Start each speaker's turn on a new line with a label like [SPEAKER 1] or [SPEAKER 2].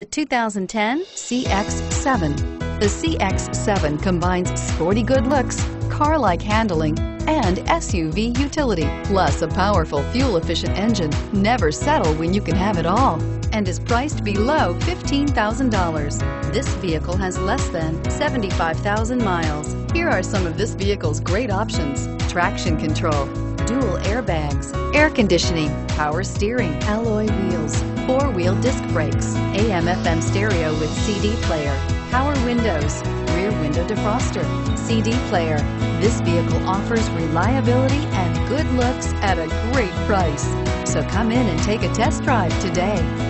[SPEAKER 1] The 2010 CX-7. The CX-7 combines sporty good looks, car-like handling, and SUV utility, plus a powerful fuel-efficient engine. Never settle when you can have it all and is priced below $15,000. This vehicle has less than 75,000 miles. Here are some of this vehicle's great options. Traction control, dual airbags, air conditioning, power steering, alloy wheels, four-wheel disc brakes, AM FM stereo with CD player, power windows, rear window defroster, CD player. This vehicle offers reliability and good looks at a great price. So come in and take a test drive today.